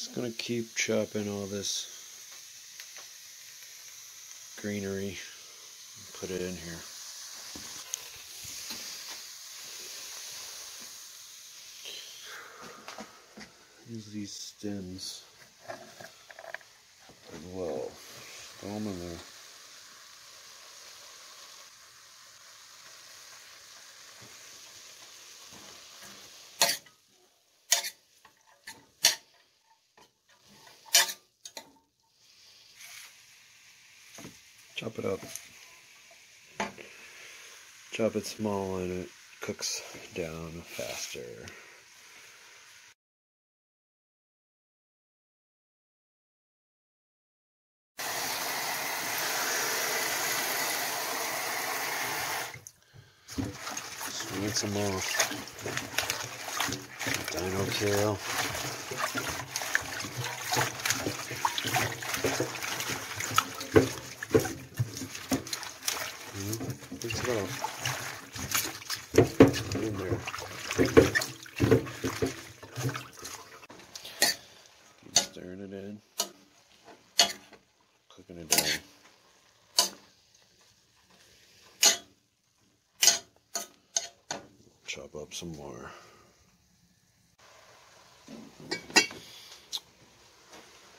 Just gonna keep chopping all this greenery and put it in here. Use these stems as well. Throw them in there. Chop it up. Chop it small and it cooks down faster. Swing some more dino kale. It's little in there. Keep stirring it in, cooking it down. Chop up some more.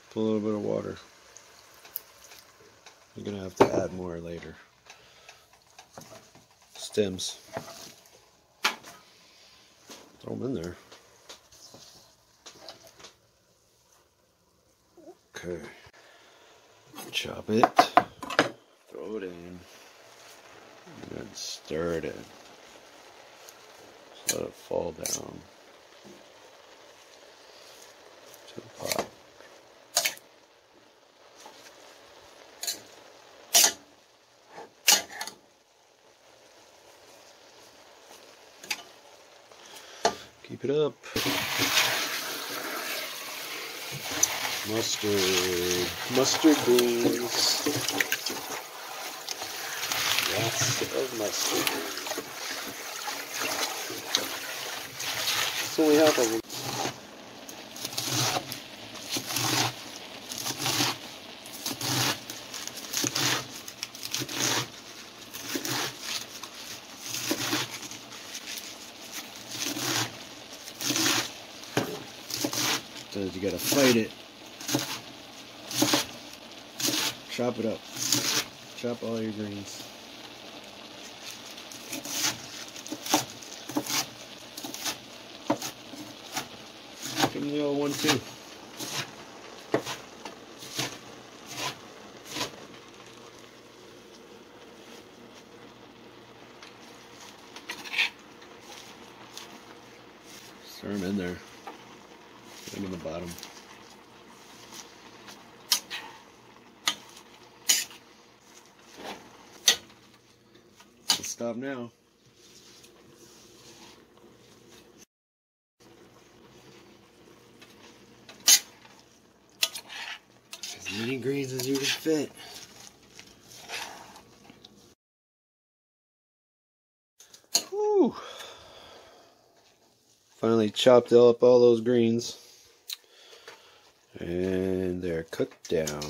Put a little bit of water. You're gonna have to add more later stems. Throw them in there. Okay. Chop it. Throw it in. And then stir it in. Let it fall down to the pot. Keep it up. Mustard. Mustard beans. Lots of mustard. So we have a So you gotta fight it. Chop it up. Chop all your greens. Give me the old one too. Stir them in there. Put them in the bottom. Stop now. As many greens as you can fit. Whew. Finally chopped up all those greens. And they're cooked down.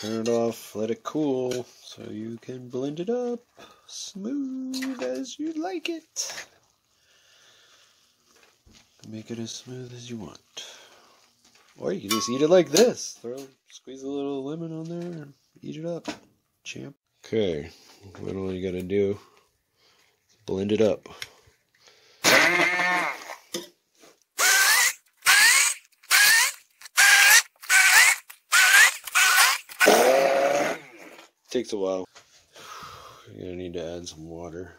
Turn it off, let it cool so you can blend it up smooth as you like it. Make it as smooth as you want. Or you can just eat it like this. Throw, squeeze a little lemon on there and eat it up, champ. Okay, what all you gotta do, blend it up. Takes a while. You're gonna need to add some water.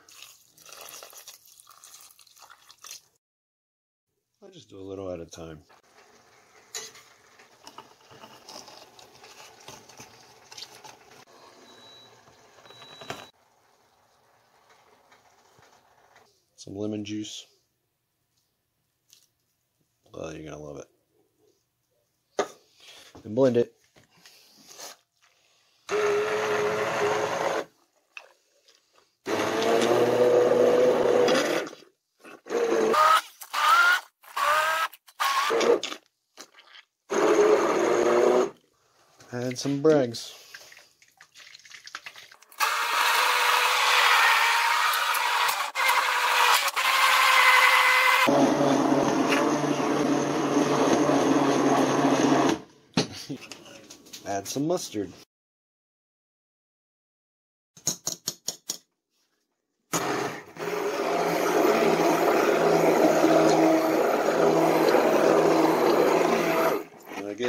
I just do a little at a time. Some lemon juice. Oh, you're gonna love it. And blend it. And some Bragg's. Add some mustard.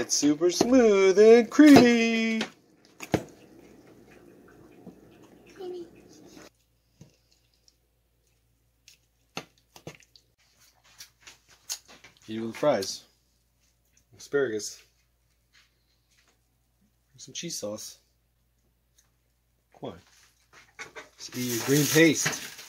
Gonna super smooth and creamy. Eat it with fries. Asparagus. Some cheese sauce. Come on. Just eat your green paste.